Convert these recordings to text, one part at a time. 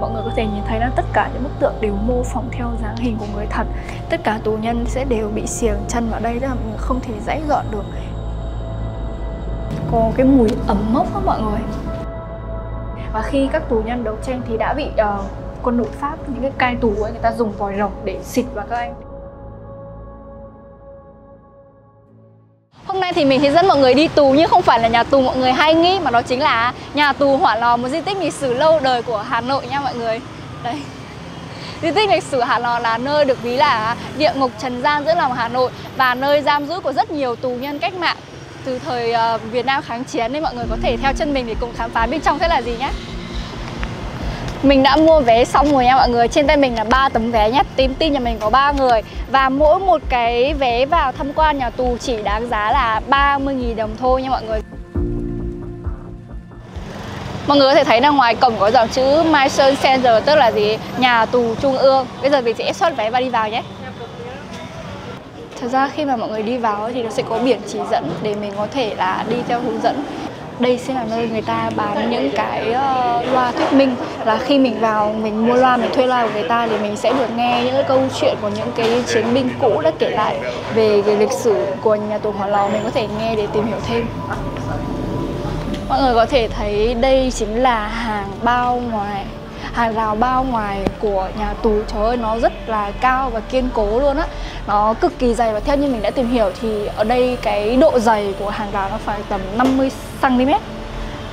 mọi người có thể nhìn thấy là tất cả những bức tượng đều mô phỏng theo dáng hình của người thật. Tất cả tù nhân sẽ đều bị xiềng chân vào đây tức là không thể dãy dọn được. Có cái mùi ẩm mốc đó mọi người. Và khi các tù nhân đấu tranh thì đã bị uh, quân đội pháp những cái cai tù ấy người ta dùng vòi rồng để xịt vào các anh. Nay thì mình sẽ dẫn mọi người đi tù nhưng không phải là nhà tù mọi người hay nghĩ mà đó chính là nhà tù Hỏa Lò, một di tích lịch sử lâu đời của Hà Nội nha mọi người. Đây. Di tích lịch sử Hà Lò là nơi được ví là địa ngục trần gian giữa lòng Hà Nội và nơi giam giữ của rất nhiều tù nhân cách mạng từ thời ờ, Việt Nam kháng chiến nên mọi người có thể theo chân mình để cùng khám phá bên trong sẽ là gì nhé. Mình đã mua vé xong rồi nha mọi người. Trên tay mình là ba tấm vé nhé. Team tin nhà mình có 3 người. Và mỗi một cái vé vào tham quan nhà tù chỉ đáng giá là 30.000 đồng thôi nha mọi người. Mọi người có thể thấy là ngoài cổng có dòng chữ My Sơn Center, Tức là gì? Nhà tù trung ương. Bây giờ mình sẽ xuất vé và đi vào nhé. Thật ra khi mà mọi người đi vào thì nó sẽ có biển chỉ dẫn để mình có thể là đi theo hướng dẫn đây sẽ là nơi người ta bán những cái uh, loa thuyết minh. Là khi mình vào mình mua loa mình thuê loa của người ta thì mình sẽ được nghe những cái câu chuyện của những cái chiến binh cũ đã kể lại về cái lịch sử của nhà tù hỏa lò. Mình có thể nghe để tìm hiểu thêm. Mọi người có thể thấy đây chính là hàng bao ngoài hàng rào bao ngoài của nhà tù, trời ơi, nó rất là cao và kiên cố luôn á. Nó cực kỳ dày và theo như mình đã tìm hiểu thì ở đây cái độ dày của hàng rào nó phải tầm 50 cm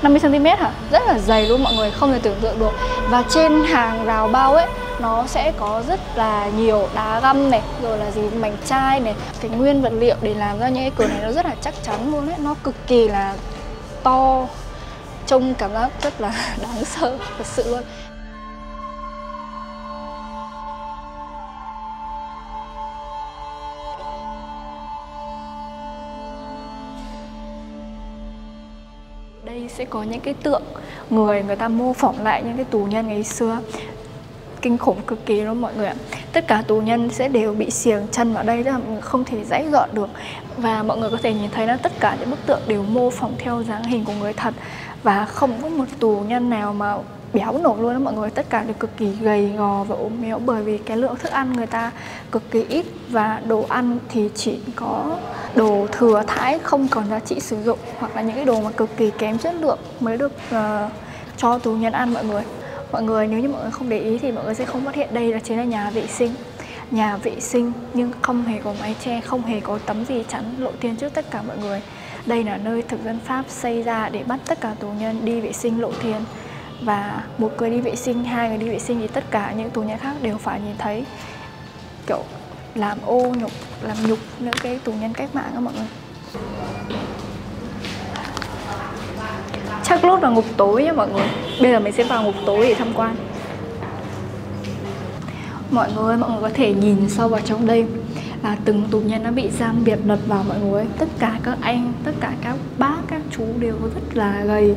50 cm hả? Rất là dày luôn, mọi người không thể tưởng tượng được. Và trên hàng rào bao ấy, nó sẽ có rất là nhiều đá găm này, rồi là gì, mảnh chai này, cái nguyên vật liệu để làm ra những cái cửa này nó rất là chắc chắn luôn ấy. Nó cực kỳ là to, trông cảm giác rất là đáng sợ, thật sự luôn. Đây sẽ có những cái tượng người người ta mô phỏng lại những cái tù nhân ngày xưa. Kinh khủng cực kỳ luôn mọi người ạ. Tất cả tù nhân sẽ đều bị xiềng chân vào đây là không thể dãy dọn được. Và mọi người có thể nhìn thấy là tất cả những bức tượng đều mô phỏng theo dáng hình của người thật. Và không có một tù nhân nào mà béo nổi luôn đó mọi người. Tất cả đều cực kỳ gầy gò và ốm méo bởi vì cái lượng thức ăn người ta cực kỳ ít và đồ ăn thì chỉ có đồ thừa thải không còn giá trị sử dụng hoặc là những cái đồ mà cực kỳ kém chất lượng mới được uh, cho tù nhân ăn mọi người. Mọi người nếu như mọi người không để ý thì mọi người sẽ không phát hiện đây là chính là nhà vệ sinh. Nhà vệ sinh nhưng không hề có mái che không hề có tấm gì chắn lộ thiên trước tất cả mọi người. Đây là nơi thực dân pháp xây ra để bắt tất cả tù nhân đi vệ sinh lộ thiên và một người đi vệ sinh, hai người đi vệ sinh thì tất cả những tù nhân khác đều phải nhìn thấy, kiểu làm ô nhục, làm nhục những cái tù nhân cách mạng các mọi người. Chắc lốt là ngục tối nha mọi người. Bây giờ mình sẽ vào ngục tối để tham quan. Mọi người mọi người có thể nhìn sâu vào trong đây. Là từng tù nhân nó bị giam biệt lật vào mọi người. Tất cả các anh, tất cả các bác, các chú đều rất là gầy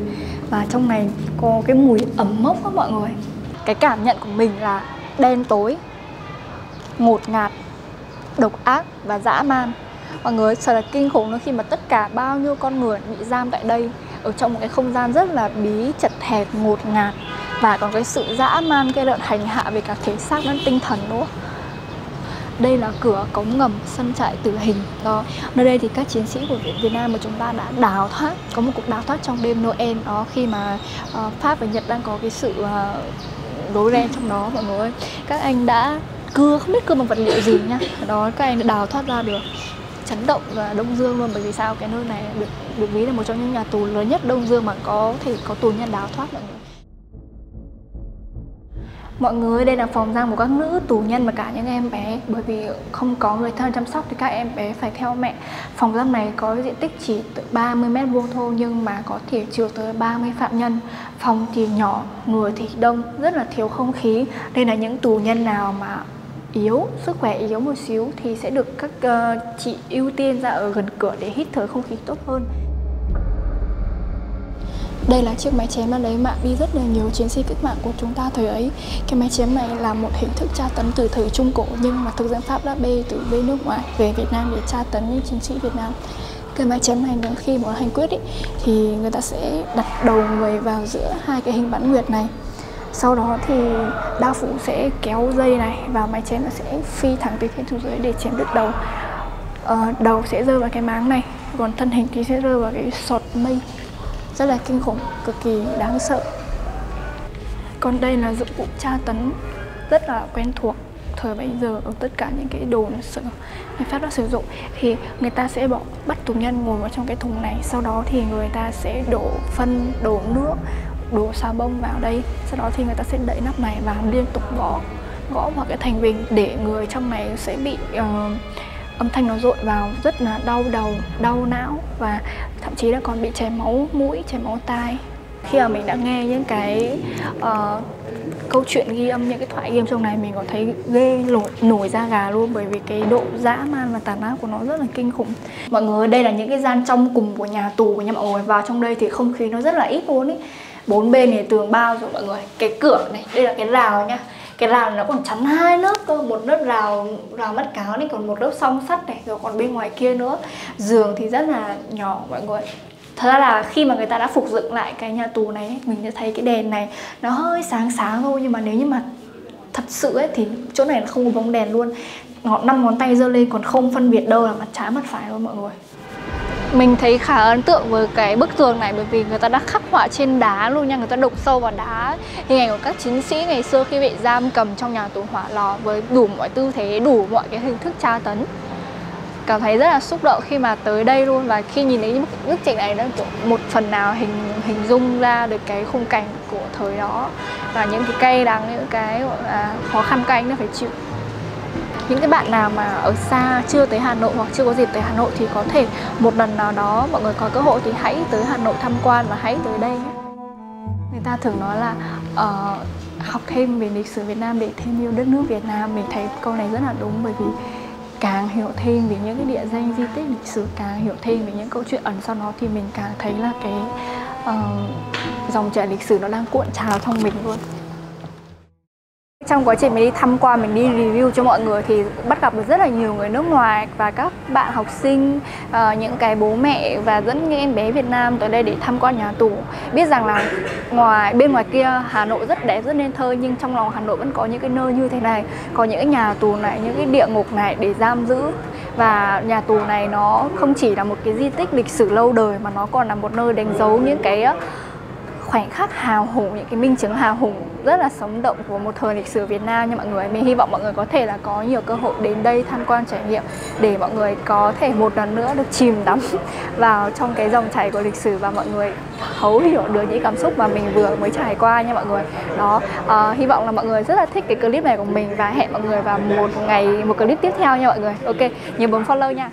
và trong này có cái mùi ẩm mốc đó mọi người. Cái cảm nhận của mình là đen tối, ngột ngạt, độc ác và dã man. Mọi người sợ là kinh khủng nó khi mà tất cả bao nhiêu con người bị giam tại đây, ở trong một cái không gian rất là bí chật hẹp, ngột ngạt. Và còn cái sự dã man, cái lợn hành hạ về cả thể xác lẫn tinh thần nữa đây là cửa cống ngầm sân trại tử hình. Đó nơi đây thì các chiến sĩ của Việt Nam mà chúng ta đã đào thoát có một cuộc đào thoát trong đêm Noel đó khi mà uh, Pháp và Nhật đang có cái sự uh, rối ren trong đó mọi người ơi. Các anh đã cưa không biết cưa bằng vật liệu gì nhá đó các anh đã đào thoát ra được. Chấn động và Đông Dương luôn bởi vì sao? Cái nơi này được được ví là một trong những nhà tù lớn nhất Đông Dương mà có thể có tù nhân đào thoát mọi người. Mọi người, đây là phòng giam của các nữ tù nhân và cả những em bé. Bởi vì không có người thân chăm sóc thì các em bé phải theo mẹ. Phòng giam này có diện tích chỉ tới 30 mét vuông thôi Nhưng mà có thể chứa tới 30 phạm nhân. Phòng thì nhỏ, người thì đông, rất là thiếu không khí. Đây là những tù nhân nào mà yếu, sức khỏe yếu một xíu Thì sẽ được các uh, chị ưu tiên ra ở gần cửa để hít thở không khí tốt hơn đây là chiếc máy chém đã lấy mạng đi rất là nhiều chiến sĩ cách mạng của chúng ta thời ấy. Cái máy chém này là một hình thức tra tấn từ thời Trung Cổ Nhưng mà thực dân Pháp đã bê từ bên nước ngoài về Việt Nam để tra tấn những chiến sĩ Việt Nam. Cái máy chém này khi muốn hành quyết ý, thì người ta sẽ đặt đầu người vào giữa hai cái hình bán nguyệt này. Sau đó thì đao phủ sẽ kéo dây này và máy chém nó sẽ phi thẳng từ trên xuống dưới để chém đứt đầu. Ờ, đầu sẽ rơi vào cái máng này còn thân hình thì sẽ rơi vào cái sọt mây rất là kinh khủng cực kỳ đáng sợ. Còn đây là dụng cụ tra tấn rất là quen thuộc. Thời bấy giờ ở tất cả những cái đồ sử người Pháp đã sử dụng thì người ta sẽ bỏ bắt tù nhân ngồi vào trong cái thùng này. Sau đó thì người ta sẽ đổ phân đổ nước đổ xà bông vào đây. Sau đó thì người ta sẽ đậy nắp này và liên tục gõ gõ vào cái thành bình để người trong này sẽ bị uh, âm thanh nó dội vào. Rất là đau đầu đau não và thậm chí là còn bị chảy máu mũi chảy máu tai. Khi mà mình đã nghe những cái uh, câu chuyện ghi âm những cái thoại game trong này mình có thấy ghê nổi, nổi da gà luôn bởi vì cái độ dã man và tàn ác của nó rất là kinh khủng. Mọi người đây là những cái gian trong cùng của nhà tù của nhà mọi người vào trong đây thì không khí nó rất là ít luôn ý. Bốn bên này tường bao rồi mọi người. Cái cửa này đây là cái rào nhá cái rào nó còn chắn hai lớp cơ, một lớp rào rào mắt cáo này, còn một lớp song sắt này, rồi còn bên ngoài kia nữa. Giường thì rất là nhỏ mọi người. Thật ra là khi mà người ta đã phục dựng lại cái nhà tù này mình sẽ thấy cái đèn này nó hơi sáng sáng thôi, nhưng mà nếu như mà thật sự ấy, thì chỗ này là không có bóng đèn luôn. Ngọn, năm ngón tay giơ lên còn không phân biệt đâu là mặt trái, mặt phải luôn mọi người mình thấy khá ấn tượng với cái bức tường này bởi vì người ta đã khắc họa trên đá luôn nha người ta đục sâu vào đá. Hình ảnh của các chiến sĩ ngày xưa khi bị giam cầm trong nhà tù hỏa lò với đủ mọi tư thế đủ mọi cái hình thức tra tấn. Cảm thấy rất là xúc động khi mà tới đây luôn và khi nhìn thấy bức, bức tranh này nó kiểu một phần nào hình hình dung ra được cái khung cảnh của thời đó và những cái cây đắng những cái à, khó khăn các anh nó phải chịu những cái bạn nào mà ở xa chưa tới Hà Nội hoặc chưa có dịp tới Hà Nội thì có thể một lần nào đó mọi người có cơ hội thì hãy tới Hà Nội tham quan và hãy tới đây nhé. Người ta thường nói là uh, học thêm về lịch sử Việt Nam để thêm yêu đất nước Việt Nam mình thấy câu này rất là đúng bởi vì càng hiểu thêm về những cái địa danh di tích lịch sử càng hiểu thêm về những câu chuyện ẩn sau nó thì mình càng thấy là cái uh, dòng chảy lịch sử nó đang cuộn trào trong mình luôn trong quá trình mình đi thăm quan mình đi review cho mọi người thì bắt gặp được rất là nhiều người nước ngoài và các bạn học sinh uh, những cái bố mẹ và dẫn những em bé Việt Nam tới đây để tham quan nhà tù. Biết rằng là ngoài bên ngoài kia Hà Nội rất đẹp rất nên thơ nhưng trong lòng Hà Nội vẫn có những cái nơi như thế này. Có những cái nhà tù này những cái địa ngục này để giam giữ. Và nhà tù này nó không chỉ là một cái di tích lịch sử lâu đời mà nó còn là một nơi đánh dấu những cái khoảnh khắc hào hùng những cái minh chứng hào hùng rất là sống động của một thời lịch sử Việt Nam. Nha mọi người mình hy vọng mọi người có thể là có nhiều cơ hội đến đây tham quan trải nghiệm để mọi người có thể một lần nữa được chìm đắm vào trong cái dòng chảy của lịch sử và mọi người thấu hiểu được những cảm xúc mà mình vừa mới trải qua nha mọi người. Đó uh, hy vọng là mọi người rất là thích cái clip này của mình và hẹn mọi người vào một ngày một clip tiếp theo nha mọi người. Ok nhớ bấm follow nha.